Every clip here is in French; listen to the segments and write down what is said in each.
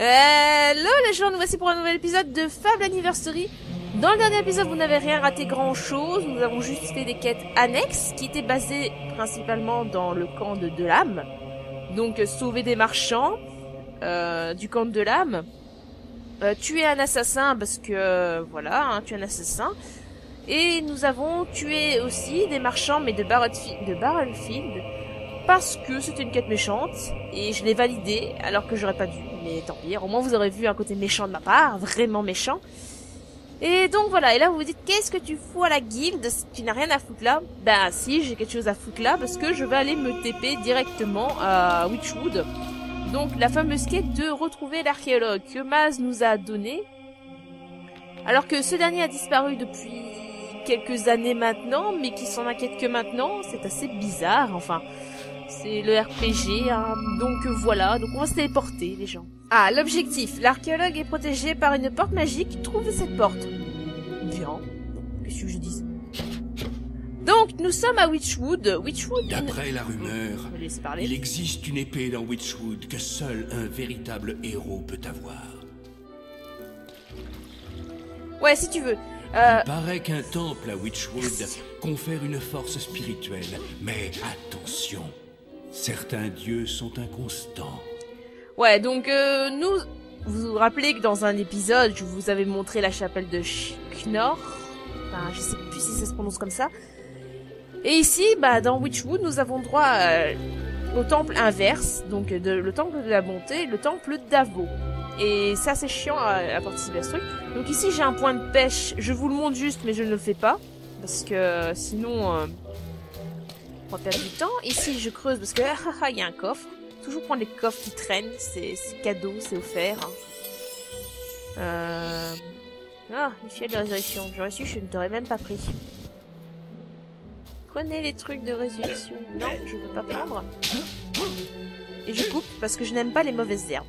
Hello les gens, nous voici pour un nouvel épisode de Fable Anniversary. Dans le dernier épisode, vous n'avez rien raté grand chose. Nous avons juste fait des quêtes annexes qui étaient basées principalement dans le camp de Delame. Donc, euh, sauver des marchands euh, du camp de Delame. Euh, tuer un assassin parce que, euh, voilà, hein, tuer un assassin. Et nous avons tué aussi des marchands, mais de, de Barrelfield. Parce que c'était une quête méchante. Et je l'ai validée alors que j'aurais pas dû. Mais tant pis, au moins vous aurez vu un côté méchant de ma part, vraiment méchant. Et donc voilà, et là vous vous dites qu'est-ce que tu fous à la guilde? Tu n'as rien à foutre là Ben si, j'ai quelque chose à foutre là parce que je vais aller me TP directement à Witchwood. Donc la fameuse quête de retrouver l'archéologue que Maz nous a donné. Alors que ce dernier a disparu depuis quelques années maintenant, mais qui s'en inquiète que maintenant, c'est assez bizarre, enfin... C'est le RPG, hein. donc euh, voilà, donc on va se téléporter les gens. Ah, l'objectif, l'archéologue est protégé par une porte magique, trouve cette porte. Viens, qu'est-ce que je dis? Donc nous sommes à Witchwood, Witchwood... D'après la rumeur, Je vais laisser parler. il existe une épée dans Witchwood que seul un véritable héros peut avoir. Ouais, si tu veux. Euh, Il paraît qu'un temple à Witchwood confère une force spirituelle, mais attention, certains dieux sont inconstants. ouais, donc euh, nous... Vous vous rappelez que dans un épisode, je vous avais montré la chapelle de Knorr Enfin, je sais plus si ça se prononce comme ça. Et ici, bah, dans Witchwood, nous avons droit euh, au temple inverse, donc le temple de la bonté, le temple d'Avo. Et ça, c'est chiant à, à participer à ce truc. Donc ici, j'ai un point de pêche. Je vous le montre juste, mais je ne le fais pas. Parce que euh, sinon, on perdre du temps. Ici, je creuse parce que ah, il y a un coffre. Toujours prendre les coffres qui traînent. C'est c'est cadeau, c'est offert. hein. Euh... Ah, une fiole de résurrection. J'aurais su, je ne t'aurais même pas pris. Prenez les trucs de résurrection. Non, je ne veux pas prendre. Et je coupe parce que je n'aime pas les mauvaises herbes.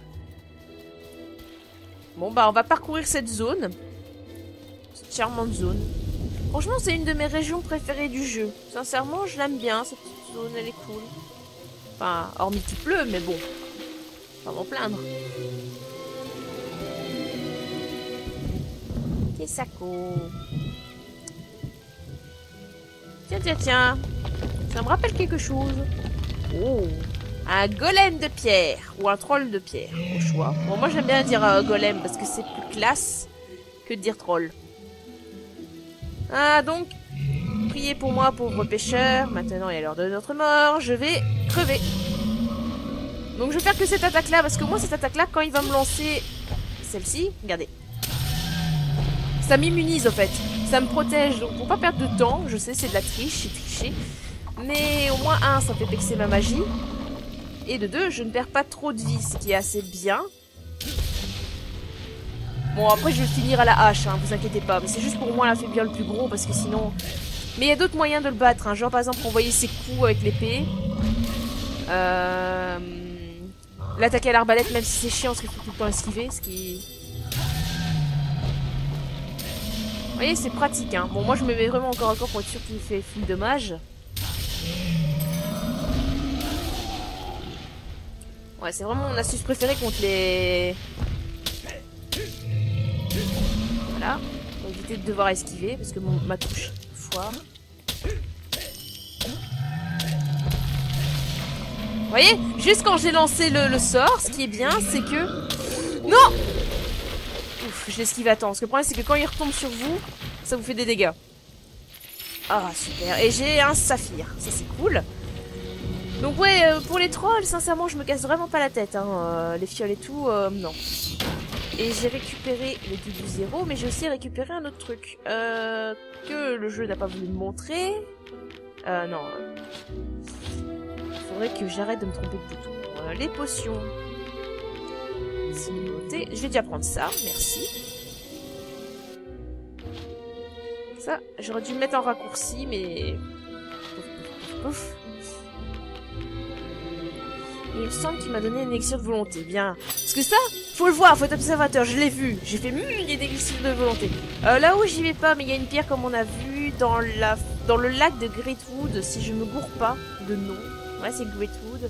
Bon bah on va parcourir cette zone. Cette charmante zone. Franchement c'est une de mes régions préférées du jeu. Sincèrement je l'aime bien cette petite zone, elle est cool. Enfin, hormis qu'il pleut, mais bon. Pas m'en plaindre. Kesako. Tiens, tiens, tiens. Ça me rappelle quelque chose. Oh. Un golem de pierre. Ou un troll de pierre. Au choix. Bon, moi j'aime bien dire euh, golem parce que c'est plus classe que de dire troll. Ah, donc. Priez pour moi, pauvre pêcheur. Maintenant, il est l'heure de notre mort. Je vais crever. Donc, je vais faire que cette attaque-là. Parce que moi, cette attaque-là, quand il va me lancer celle-ci, regardez. Ça m'immunise, en fait. Ça me protège. Donc, pour pas perdre de temps, je sais, c'est de la triche, c'est triché. Mais au moins, un, ça fait pexer ma magie. Et de deux, je ne perds pas trop de vie, ce qui est assez bien. Bon, après, je vais finir à la hache, hein, vous inquiétez pas. Mais c'est juste pour moi l'affaiblir le plus gros, parce que sinon... Mais il y a d'autres moyens de le battre, hein. genre par exemple envoyer ses coups avec l'épée. Euh... L'attaquer à l'arbalète, même si c'est chiant, parce qu'il faut tout le temps esquiver, ce qui... Vous voyez, c'est pratique, hein. Bon, moi, je me mets vraiment encore encore pour être sûr qu'il me fait full dommage. Ouais, c'est vraiment mon astuce préférée contre les... Voilà. Pour éviter de devoir esquiver, parce que ma touche foire. Vous voyez Juste quand j'ai lancé le, le sort, ce qui est bien, c'est que... Non Ouf, je l'esquive à temps. Parce que le problème, c'est que quand il retombe sur vous, ça vous fait des dégâts. Ah, super. Et j'ai un saphir. Ça, c'est cool. Donc ouais, euh, pour les trolls, sincèrement, je me casse vraiment pas la tête. Hein. euh, les fioles et tout, euh, non. Et j'ai récupéré le du du zéro, mais j'ai aussi récupéré un autre truc. Euh, que le jeu n'a pas voulu me montrer. Euh, non. Faudrait que j'arrête de me tromper de bouton. Les potions. C'est. Je vais déjà prendre ça, merci. Ça, j'aurais dû le mettre en raccourci, mais... Pouf, pouf, pouf. Et il me semble qu'il m'a donné un élixir de volonté. Bien. Parce que ça, faut le voir, faut être observateur. Je l'ai vu. J'ai fait, a des élixirs de volonté. Euh, là où j'y vais pas, mais il y a une pierre comme on a vu dans la, dans le lac de Greatwood, si je me gourre pas de nom. Ouais, c'est Greatwood.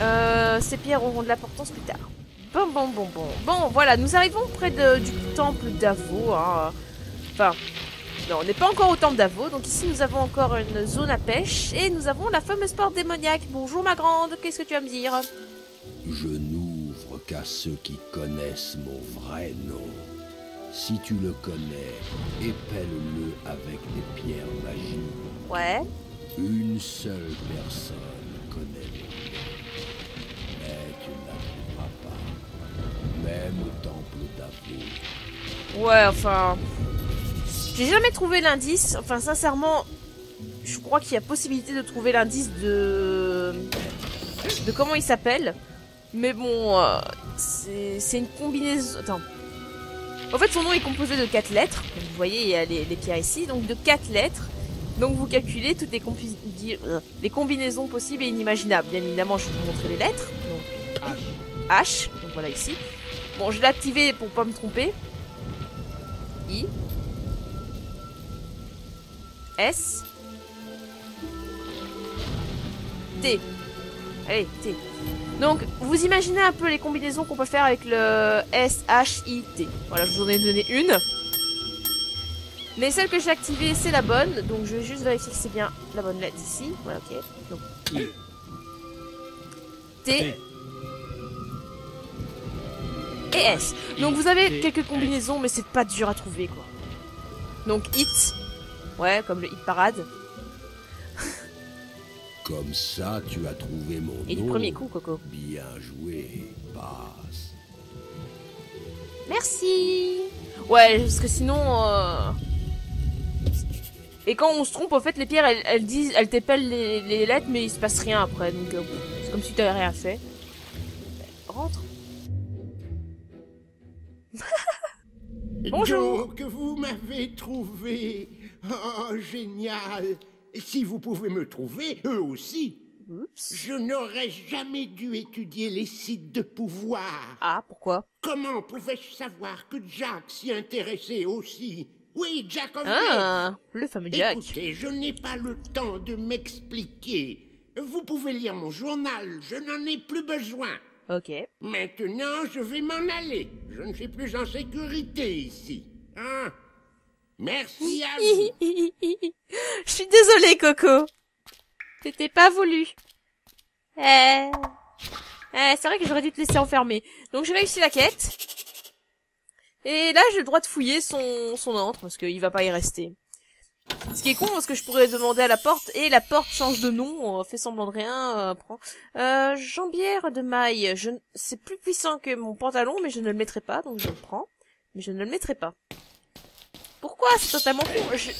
Euh, ces pierres auront de l'importance plus tard. Bon, bon, bon, bon. Bon, voilà, nous arrivons près de, du temple d'Avo. Hein. Enfin, non, on n'est pas encore au temple d'Avo. Donc ici, nous avons encore une zone à pêche. Et nous avons la fameuse porte démoniaque. Bonjour, ma grande. Qu'est-ce que tu vas me dire? Je n'ouvre qu'à ceux qui connaissent mon vrai nom. Si tu le connais, épelle-le avec des pierres magiques. Ouais. Une seule personne connaît mon nom. Mais tu ne la trouveras pas. Même au temple d'Avo. Ouais, enfin... J'ai jamais trouvé l'indice. Enfin, sincèrement, je crois qu'il y a possibilité de trouver l'indice de... De comment il s'appelle. Mais bon, euh, c'est une combinaison... Attends. En fait, son nom est composé de 4 lettres. Donc, vous voyez, il y a les, les pierres ici. Donc, de 4 lettres. Donc, vous calculez toutes les, euh, les combinaisons possibles et inimaginables. Bien évidemment, je vais vous montrer les lettres. Donc, H. Donc, voilà ici. Bon, je l'ai activé pour pas me tromper. I. S. T. Allez, T. Donc, vous imaginez un peu les combinaisons qu'on peut faire avec le S, H, I, T. Voilà, je vous en ai donné une. Mais celle que j'ai activée, c'est la bonne. Donc, je vais juste vérifier que c'est bien la bonne lettre ici. Voilà, ok. Donc, I. T et S. Donc, vous avez quelques combinaisons, mais c'est pas dur à trouver, quoi. Donc, hit. Ouais, comme le hit parade. Comme ça, tu as trouvé mon Et du premier coup, Coco. Bien joué, passe. Merci. Ouais, parce que sinon. euh, Et quand on se trompe, en fait, les pierres, elles, elles disent, elles t'épellent les, les lettres, mais il se passe rien après. Donc, euh, c'est comme si t'avais rien fait. Rentre. Bonjour. Donc, vous m'avez trouvé. Oh, génial. Si vous pouvez me trouver, eux aussi. Oups. Je n'aurais jamais dû étudier les sites de pouvoir. Ah, pourquoi? Comment pouvais-je savoir que Jack s'y intéressait aussi? Oui, Jack of Ah, le fameux. Jack. Écoutez, je n'ai pas le temps de m'expliquer. Vous pouvez lire mon journal, je n'en ai plus besoin. Ok. Maintenant, je vais m'en aller. Je ne suis plus en sécurité ici. Hein? Merci à vous. Je suis désolée, Coco. C'était pas voulu. Eh. Eh, c'est vrai que j'aurais dû te laisser enfermer. Donc j'ai réussi la quête. Et là, j'ai le droit de fouiller son, son antre, parce qu'il va pas y rester. Ce qui est con, parce que je pourrais demander à la porte, et la porte change de nom, fait semblant de rien, euh, prend. Euh, jambière de maille. Je, c'est plus puissant que mon pantalon, mais je ne le mettrai pas, donc je le prends. Mais je ne le mettrai pas. Pourquoi C'est totalement con. Je,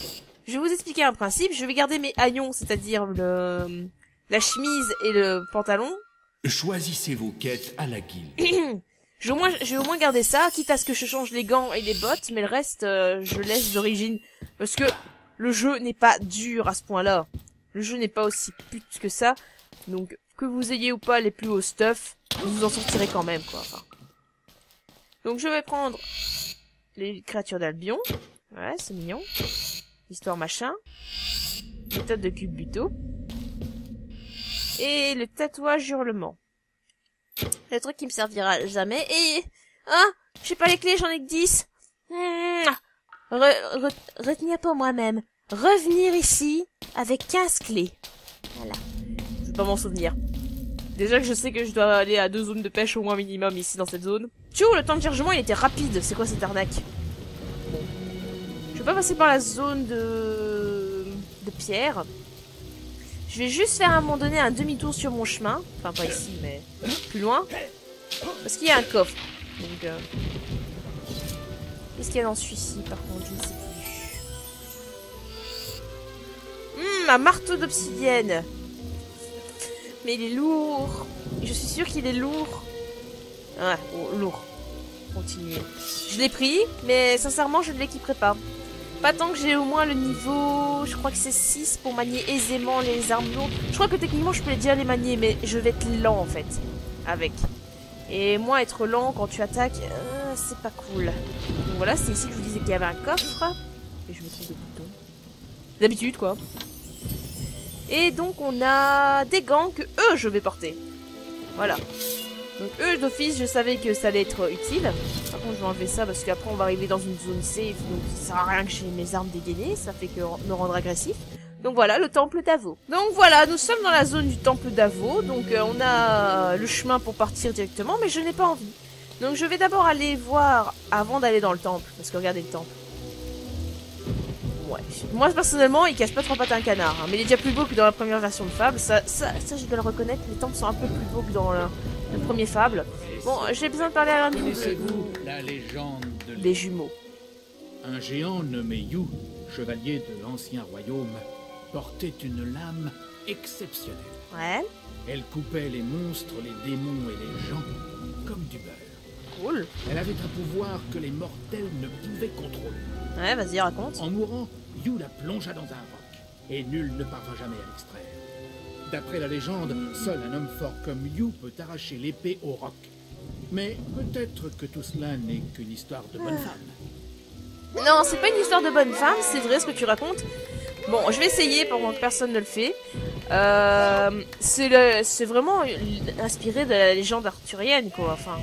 je vais vous expliquer un principe. Je vais garder mes haillons, c'est-à-dire le, la chemise et le pantalon. Choisissez vos quêtes à la guilde. Je vais, au moins, je vais au moins garder ça, quitte à ce que je change les gants et les bottes, mais le reste, euh, je laisse d'origine. Parce que le jeu n'est pas dur à ce point-là. Le jeu n'est pas aussi pute que ça. Donc, que vous ayez ou pas les plus hauts stuff, vous vous en sortirez quand même, quoi. Enfin. Donc, je vais prendre les créatures d'Albion. Ouais, c'est mignon. Histoire machin. Méthode de cube buto. Et le tatouage hurlement. Le truc qui me servira jamais. Et... Ah J'ai pas les clés, j'en ai que 10. Re, re- retenir pour moi-même. Revenir ici avec 15 clés. Voilà. Je vais pas m'en souvenir. Déjà que je sais que je dois aller à deux zones de pêche au moins minimum ici dans cette zone. Tchou, le temps de chargement il était rapide. C'est quoi cette arnaque? Vais pas passer par la zone de... pierre. Je vais juste faire à un moment donné un demi-tour sur mon chemin. Enfin, pas ici, mais plus loin. Parce qu'il y a un coffre. Donc, euh... Qu'est-ce qu'il y a dans celui-ci, par contre Je sais plus. Hum, un marteau d'obsidienne. Mais il est lourd. Je suis sûre qu'il est lourd. Ouais, oh, lourd. Continuez. Je l'ai pris, mais sincèrement, je ne l'équiperai pas. Pas tant que j'ai au moins le niveau, je crois que c'est 6 pour manier aisément les armes lourdes. Je crois que techniquement je peux déjà les manier, mais je vais être lent en fait. Avec. Et moi être lent quand tu attaques, euh, c'est pas cool. Donc voilà, c'est ici que je vous disais qu'il y avait un coffre. Et je me trompe de bouton. D'habitude quoi. Et donc on a des gants que eux je vais porter. Voilà. Donc eux, d'office, je savais que ça allait être utile. Par contre, je vais enlever ça parce qu'après, on va arriver dans une zone safe. Donc ça sert à rien que j'ai mes armes dégainées. Ça fait que me rendre agressif. Donc voilà, le temple d'Avo. Donc voilà, nous sommes dans la zone du temple d'Avo. Donc euh, on a le chemin pour partir directement, mais je n'ai pas envie. Donc je vais d'abord aller voir avant d'aller dans le temple. Parce que regardez le temple. Ouais. Moi personnellement, il cache pas trois pattes à un canard. hein, mais il est déjà plus beau que dans la première version de Fable. Ça, ça, ça je dois le reconnaître, les temples sont un peu plus beaux que dans le premier Fable. Bon, j'ai besoin de parler à l'un de vous. Connaissez-vous la légende de Les jumeaux. Un géant nommé Yu, chevalier de l'ancien royaume, portait une lame exceptionnelle. Ouais, Elle coupait les monstres, les démons et les gens comme du beurre. cool. Elle avait un pouvoir que les mortels ne pouvaient contrôler. Ouais, vas-y, raconte. En mourant, Yu la plongea dans un roc, et nul ne parvint jamais à l'extraire. D'après la légende, seul un homme fort comme Yu peut arracher l'épée au roc. Mais peut-être que tout cela n'est qu'une histoire de bonne femme. Non, c'est pas une histoire de bonne femme, c'est vrai ce que tu racontes. Bon, je vais essayer pendant que personne ne le fait. Euh, c'est vraiment inspiré de la légende arthurienne, quoi. Enfin,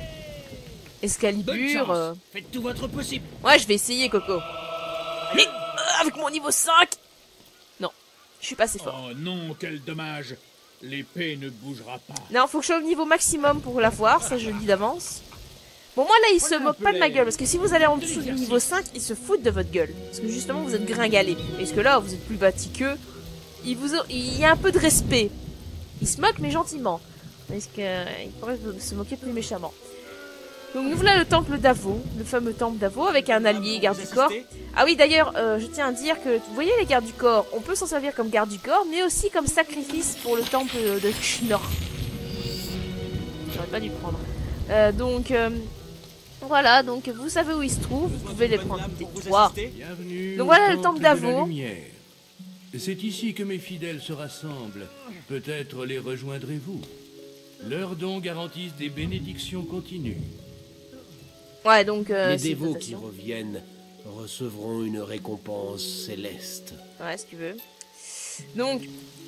chance. euh. Faites tout votre possible. Ouais, je vais essayer, Coco. Mais euh, avec mon niveau 5 Non, je suis pas assez fort. Oh non, quel dommage L'épée ne bougera pas. Non, faut que je sois au niveau maximum pour la voir, ça je le dis d'avance. Bon, moi là, il se Prenez un moque peu pas de ma gueule, parce que si vous allez en de dessous du niveau 5, ils se foutent de votre gueule. Parce que justement, vous êtes gringalé. Parce que là, vous êtes plus bâti qu'eux. Il, vous a- il y a un peu de respect. Il se moque, mais gentiment. Parce que il pourrait se moquer plus méchamment. Donc nous voilà le temple d'Avo, le fameux temple d'Avo, avec un allié garde du corps. Ah oui, d'ailleurs, euh, je tiens à dire que, vous voyez les gardes du corps, on peut s'en servir comme garde du corps, mais aussi comme sacrifice pour le temple de Knorr. J'aurais pas dû prendre. Euh, donc, euh, voilà, donc vous savez où ils se trouvent, vous pouvez les prendre des toits. Bienvenue Donc voilà le temple d'Avo. C'est ici que mes fidèles se rassemblent. Peut-être les rejoindrez-vous. Leurs dons garantissent des bénédictions continues. Ouais, donc... Euh, Les dévots qui reviennent recevront une récompense céleste. Ouais, si tu veux. Donc,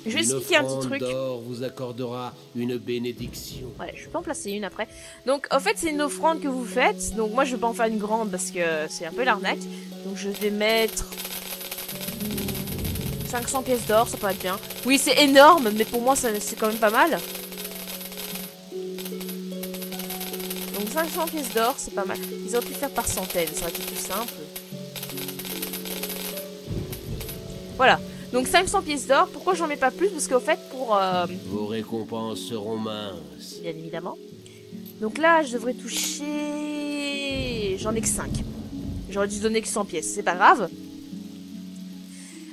je vais une expliquer un petit truc. d'or vous accordera une bénédiction. Ouais, je peux en placer une après. Donc, en fait, c'est une offrande que vous faites. Donc, moi, je vais pas en faire une grande parce que c'est un peu l'arnaque. Donc, je vais mettre... hmm, 500 pièces d'or, ça pourrait être bien. Oui, c'est énorme, mais pour moi, c'est quand même pas mal. 500 pièces d'or, c'est pas mal. Ils auraient pu faire par centaines, ça aurait été plus simple. Voilà. Donc, 500 pièces d'or. Pourquoi j'en mets pas plus? Parce qu'au fait, pour... euh, Vos récompenses seront minces. bien évidemment. Donc là, je devrais toucher... J'en ai que 5. J'aurais dû donner que 100 pièces, c'est pas grave.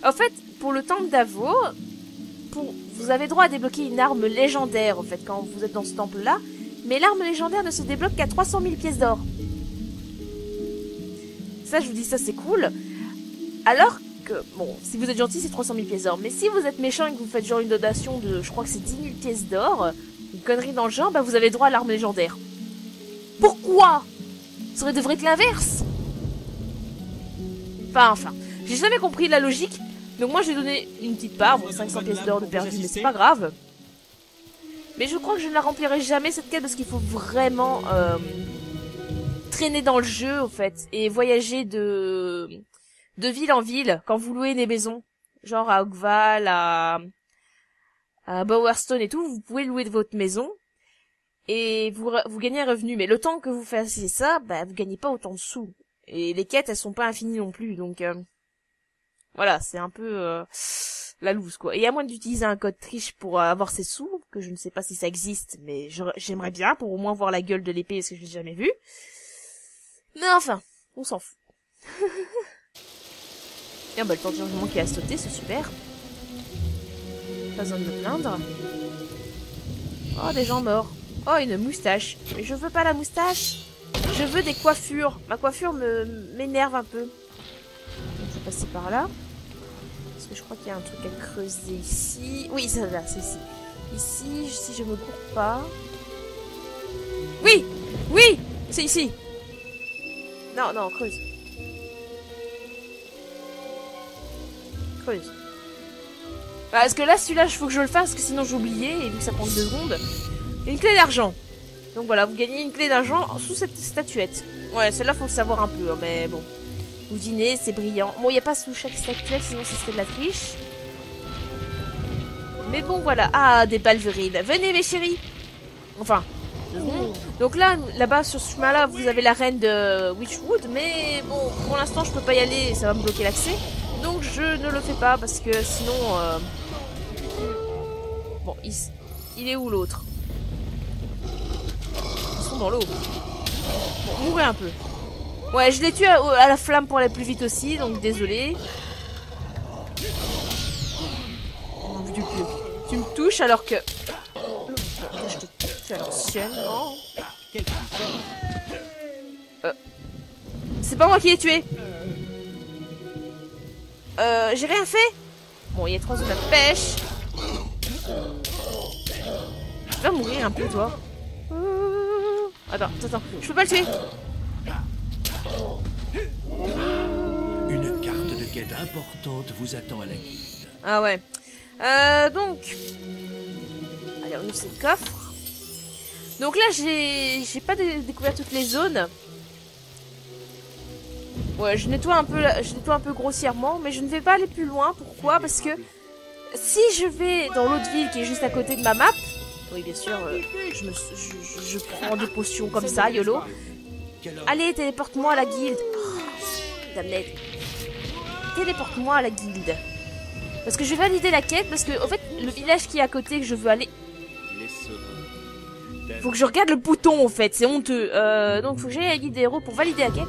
En fait, pour le temple d'Avo, pour... vous avez droit à débloquer une arme légendaire, en fait, quand vous êtes dans ce temple-là. Mais l'arme légendaire ne se débloque qu'à 300 000 pièces d'or. Ça, je vous dis, ça c'est cool. Alors que, bon, si vous êtes gentil, c'est 300 000 pièces d'or. Mais si vous êtes méchant et que vous faites genre une donation de, je crois que c'est 10 000 pièces d'or, une connerie dans le genre, bah vous avez droit à l'arme légendaire. Pourquoi? Ça aurait devrait être l'inverse. Enfin, enfin. J'ai jamais compris la logique. Donc moi j'ai donné une petite part, bon 500 pièces d'or de perdu, mais c'est pas grave. Mais je crois que je ne la remplirai jamais cette quête parce qu'il faut vraiment euh, traîner dans le jeu, au fait, et voyager de de ville en ville quand vous louez des maisons, genre à Oakval, à à Bowerstone et tout, vous pouvez louer de votre maison et vous vous gagnez un revenu. Mais le temps que vous fassiez ça, bah vous gagnez pas autant de sous. Et les quêtes elles sont pas infinies non plus, donc euh, voilà, c'est un peu euh, la loose quoi. Et à moins d'utiliser un code triche pour euh, avoir ces sous, que je ne sais pas si ça existe, mais j'aimerais bien pour au moins voir la gueule de l'épée parce que je l'ai jamais vu. Mais enfin, on s'en fout. Et bah le temps de changement qui a sauté, c'est super. Pas besoin de me plaindre. Oh, des gens morts. Oh, une moustache. Mais je veux pas la moustache. Je veux des coiffures. Ma coiffure me m'énerve un peu. Je vais passer par là. Que je crois qu'il y a un truc à creuser ici. Oui, ça là, c'est ici. Ici, si je me cours pas. Oui Oui C'est ici Non, non, creuse. Creuse. Parce que là, celui-là, il faut que je le fasse, parce que sinon oublié, et vu que ça prend deux secondes. Une clé d'argent. Donc voilà, vous gagnez une clé d'argent sous cette statuette. Ouais, celle-là, faut le savoir un peu, hein, mais bon. Vous dînez, c'est brillant. Bon, il n'y a pas sous chaque statuette, sinon ce serait de la triche. Mais bon, voilà. Ah, des balverines. Venez, mes chéris. Enfin, donc là, là-bas, sur ce chemin-là, vous avez la reine de Witchwood, mais bon, pour l'instant, je peux pas y aller, ça va me bloquer l'accès. Donc je ne le fais pas, parce que sinon... Euh... Bon, il, il est où l'autre? Ils sont dans l'eau. Bon, mourrez un peu. Ouais, je l'ai tué à, la flamme pour aller plus vite aussi, donc désolé. Tu me touches alors que... Je te tue à l'ancienne. Euh... C'est pas moi qui l'ai tué. Euh, j'ai rien fait. Bon, il y a trois autres de pêche. Tu vas mourir un peu, toi. Euh, attends, attends, je peux pas le tuer. Une carte de quête importante vous attend à la guilde. Ah ouais. Euh, donc... Allez, on ouvre ce coffre. Donc là, j'ai j'ai pas découvert toutes les zones. Ouais, je nettoie un peu, je nettoie un peu grossièrement, mais je ne vais pas aller plus loin. Pourquoi? Parce que si je vais dans l'autre ville qui est juste à côté de ma map, oui bien sûr, euh, je, je, prends des potions comme ça, YOLO. Allez, téléporte-moi à la guilde. Oh, Téléporte-moi à la guilde. Parce que je vais valider la quête, parce que, en fait, le village qui est à côté que je veux aller... Faut que je regarde le bouton, en fait, c'est honteux. Euh, donc, faut que j'aille à la guilde des héros pour valider la quête.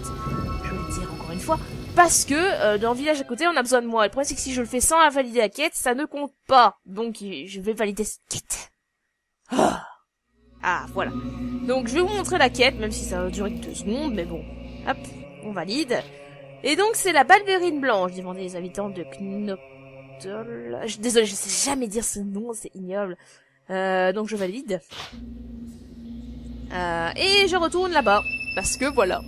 Je vais le dire encore une fois. Parce que, euh, dans le village à côté, on a besoin de moi. le problème, c'est que si je le fais sans valider la quête, ça ne compte pas. Donc, je vais valider cette quête. Ah. Ah, voilà. Donc, je vais vous montrer la quête, même si ça va durer deux secondes, mais bon. Hop, on valide. Et donc, c'est la balbérine blanche, demandait les habitants de Knop je, désolé, je sais jamais dire ce nom, c'est ignoble. Euh, donc je valide. Euh, et je retourne là-bas. Parce que voilà.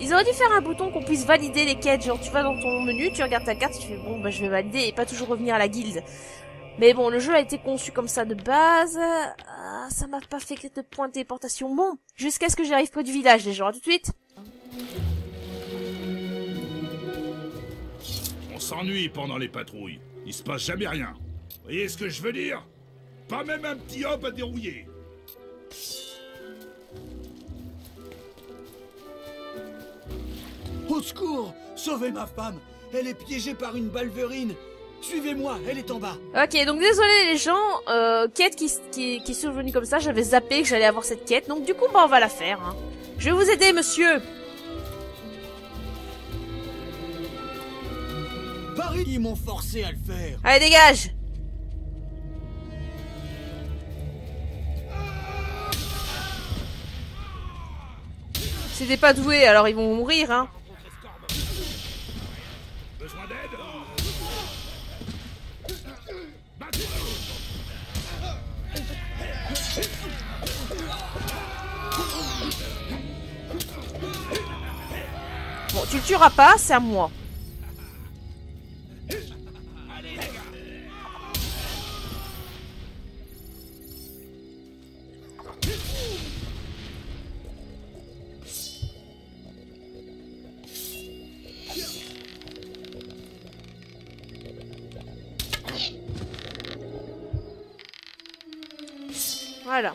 Ils auraient dû faire un bouton qu'on puisse valider les quêtes. Genre tu vas dans ton menu, tu regardes ta carte, tu fais bon bah je vais valider et pas toujours revenir à la guilde. Mais bon, le jeu a été conçu comme ça de base. Ah, ça m'a pas fait de point de téléportation. Bon, jusqu'à ce que j'arrive près du village les gens. À tout de suite. s'ennuie pendant les patrouilles. Il se passe jamais rien. Vous voyez ce que je veux dire? Pas même un petit hop à dérouiller. Au secours Sauvez ma femme Elle est piégée par une balverine Suivez-moi, elle est en bas. Ok, donc désolé les gens, euh, quête qui, qui, qui est survenue comme ça, j'avais zappé que j'allais avoir cette quête, donc du coup, bah, on va la faire. Hein. Je vais vous aider, monsieur Ils m'ont forcé à le faire. Allez, dégage C'était pas doué, alors ils vont mourir, hein. Bon, tu le tueras pas, c'est à moi. Voilà.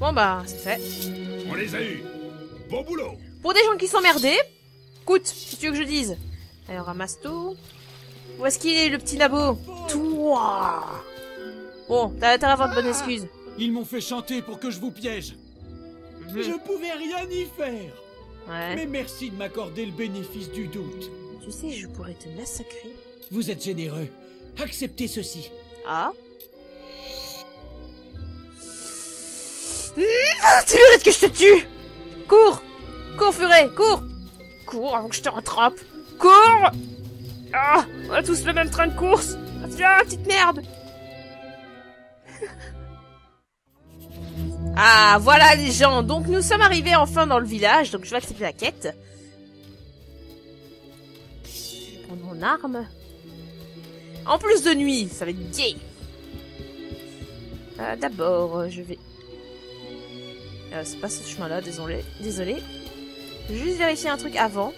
Bon bah, c'est fait. On les a eu. Bon boulot. Pour des gens qui sont écoute, si tu veux que je dise. Alors, ramasse tout. Où est-ce qu'il est, le petit nabo Toi Bon, t'as intérêt à avoir de bonnes excuses. Ils m'ont fait chanter pour que je vous piège. Mhm. Je pouvais rien y faire. Ouais. Mais merci de m'accorder le bénéfice du doute. Tu sais, je pourrais te massacrer. Vous êtes généreux. Acceptez ceci. Ah Tu mérites que je te tue Cours Cours, Furet Cours Cours avant que je te rattrape Cours Ah On a tous le même train de course ah, Tiens, petite merde Ah, voilà les gens Donc nous sommes arrivés enfin dans le village, donc je vais accepter la quête. Je vais prendre mon arme. En plus de nuit, ça va être gay. Euh, D'abord, je vais Euh, c'est pas ce chemin-là, désolé. Désolé. Juste vérifier un truc avant.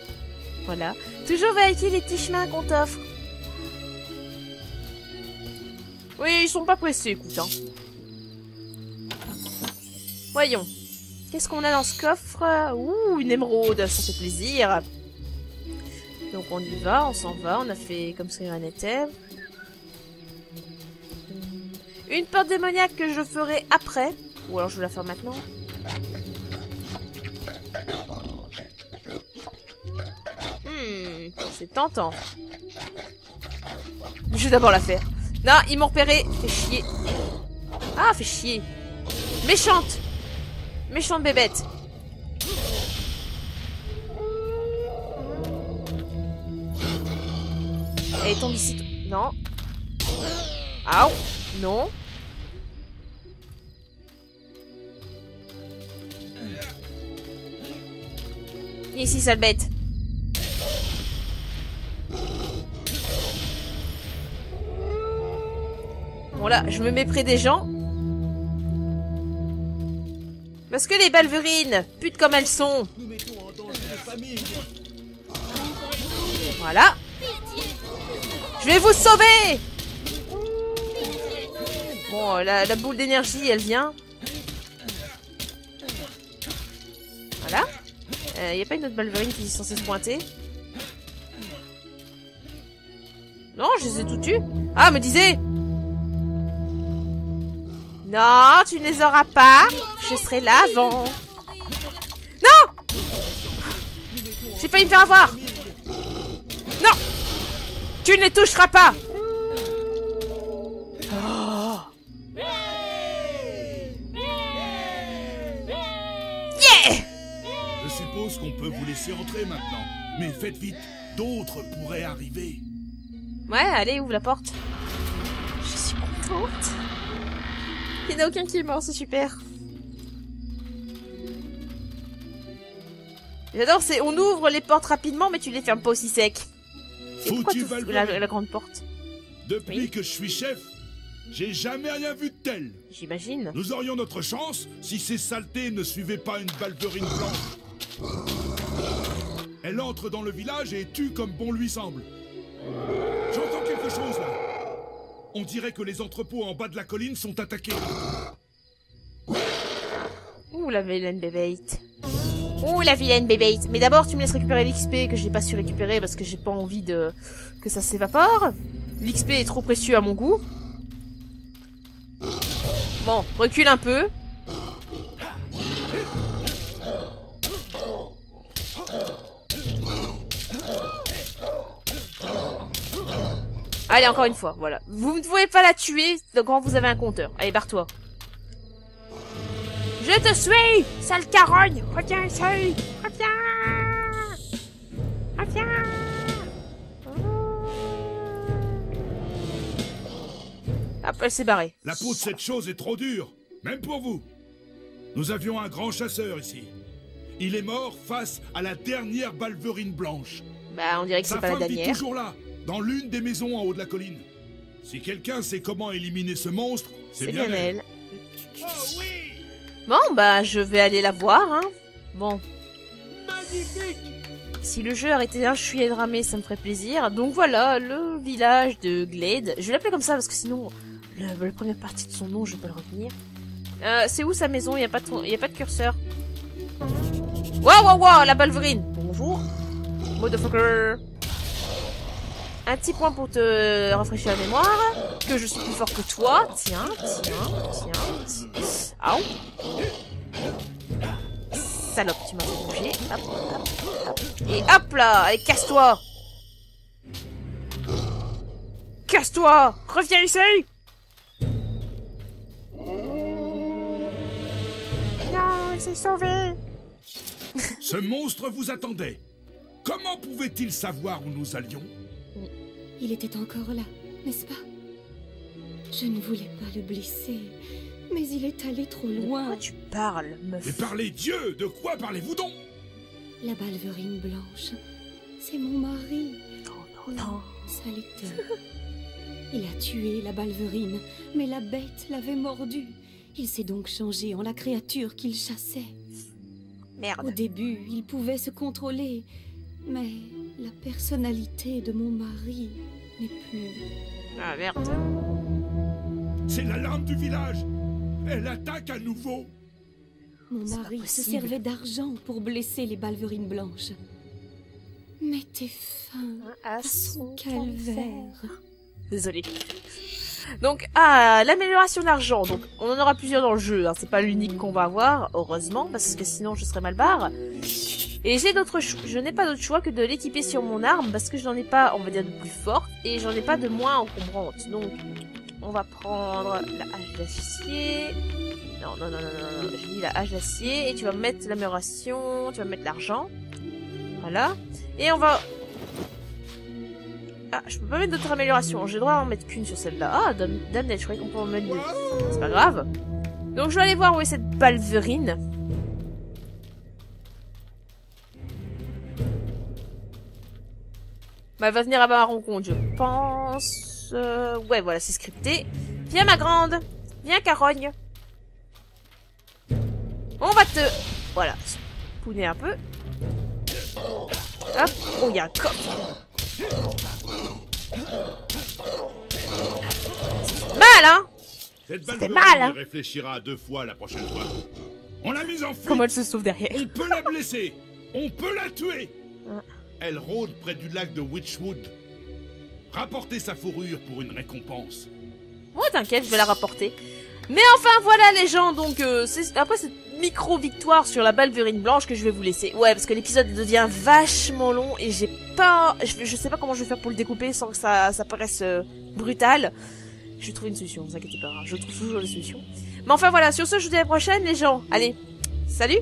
Voilà. Toujours vérifier les petits chemins qu'on t'offre. Oui, ils sont pas pressés, écoute. Hein. Voyons. Qu'est-ce qu'on a dans ce coffre? Ouh, une émeraude, ça fait plaisir. Donc on y va, on s'en va, on a fait comme ça un était. Une porte démoniaque que je ferai après. Ou alors je vais la faire maintenant. C'est tentant. Je vais d'abord la faire. Non, ils m'ont repéré. Fait chier. Ah, fait chier. Méchante. Méchante bébête. Elle tombe ici. Non. Aouh. Non. ici, sale bête. Bon là, je me mets près des gens. Parce que les balverines, putes comme elles sont. Voilà. Je vais vous sauver Bon, la, boule d'énergie, elle vient. Voilà. Il euh, n'y a pas une autre balverine qui est censée se pointer? Non, je les ai tout tués. Ah, me disais Non, tu ne les auras pas. Je serai là avant. Non J'ai failli me faire avoir. Non Tu ne les toucheras pas qu'on peut vous laisser entrer maintenant. Mais faites vite, d'autres pourraient arriver. Ouais, allez, ouvre la porte. Je suis contente. Il n'y en a aucun qui est mort, c'est super. J'adore, c'est on ouvre les portes rapidement, mais tu les fermes pas aussi sec. Foutu la, la, grande porte? Depuis que je suis chef, j'ai jamais rien vu de tel. J'imagine. Nous aurions notre chance si ces saletés ne suivaient pas une balverine blanche. Elle entre dans le village et tue comme bon lui semble. J'entends quelque chose là. On dirait que les entrepôts en bas de la colline sont attaqués. Ouh la vilaine bébête. Ouh la vilaine bébête. Mais d'abord tu me laisses récupérer l'XP que j'ai pas su récupérer parce que j'ai pas envie de que ça s'évapore. L'XP est trop précieux à mon goût. Bon, recule un peu. Allez, encore une fois, voilà. Vous ne pouvez pas la tuer quand vous avez un compteur. Allez, barre-toi. Je te suis, sale carogne Reviens ici Reviens Reviens Hop, elle s'est barrée. La peau de cette chose est trop dure, même pour vous. Nous avions un grand chasseur ici. Il est mort face à la dernière balverine blanche. Bah, on dirait que c'est pas la dernière. Vit toujours là, dans l'une des maisons en haut de la colline. Si quelqu'un sait comment éliminer ce monstre, c'est bien, elle. Oh, oui bon, bah, je vais aller la voir, hein. Bon. Magnifique si le jeu arrêtait un chouïa de ramer, ça me ferait plaisir. Donc voilà, le village de Glade. Je vais l'appeler comme ça parce que sinon, la première partie de son nom, je vais pas le retenir. Euh, c'est où sa maison? Il n'y a, pas de... y a pas de curseur. Waouh, waouh, waouh, la balverine Bonjour. Motherfucker. Un petit point pour te rafraîchir la mémoire. Que je suis plus fort que toi. Tiens, tiens, tiens. tiens. Salope, tu m'as fait bouger. Hop, hop. Et hop là Allez, casse-toi Casse-toi Reviens ici Non, il s'est sauvé Ce monstre vous attendait. Comment pouvait-il savoir où nous allions? Il était encore là, n'est-ce pas? Je ne voulais pas le blesser, mais il est allé trop loin. De quoi tu parles, meuf? Mais parlez Dieu De quoi parlez-vous donc? La balverine blanche, c'est mon mari. Non, non, non. Saleteur. Il a tué la balverine, mais la bête l'avait mordu. Il s'est donc changé en la créature qu'il chassait. Merde. Au début, il pouvait se contrôler, mais la personnalité de mon mari n'est plus. Ah merde. C'est l'alarme du village Elle attaque à nouveau Mon mari se servait d'argent pour blesser les balverines blanches. Mettez fin À à son calvaire. Désolé. Donc, ah, l'amélioration d'argent. Donc, on en aura plusieurs dans le jeu. Hein. C'est pas l'unique qu'on va avoir, heureusement, parce que sinon je serais mal barre. Et j'ai d'autres. Je n'ai pas d'autre choix que de l'équiper sur mon arme, parce que je n'en ai pas, on va dire, de plus forte, et j'en ai pas de moins encombrante. Donc, on va prendre la hache d'acier. Non, non, non, non, non, non. J'ai mis la hache d'acier, et tu vas mettre l'amélioration, tu vas mettre l'argent. Voilà. Et on va ah, je peux pas mettre d'autres améliorations. J'ai le droit à en mettre qu'une sur celle-là. Ah, dame, dame je croyais qu'on peut en mettre deux. C'est pas grave. Donc je vais aller voir où est cette balverine. Bah, elle va venir à ma rencontre, je pense. Euh, Ouais, voilà, c'est scripté. Viens, ma grande. Viens, carogne. On va te... Voilà. Pouner un peu. Hop. Oh, il y a un coffre. Mal, hein Balverine mal, hein. réfléchira deux fois la prochaine fois. On l'a mise en fuite Comment elle se sauve derrière On peut la blesser On peut la tuer. Elle rôde près du lac de Witchwood. Rapportez sa fourrure pour une récompense. Ouais, t'inquiète, je vais la rapporter. Mais enfin, voilà les gens, donc euh, après cette micro-victoire sur la balverine blanche que je vais vous laisser. Ouais, parce que l'épisode devient vachement long et j'ai pas... Je, je sais pas comment je vais faire pour le découper sans que ça, ça paraisse euh, brutal. Je vais trouver une solution, vous inquiétez pas, hein, je trouve toujours des solutions. Mais enfin voilà, sur ce, je vous dis à la prochaine les gens. Allez, salut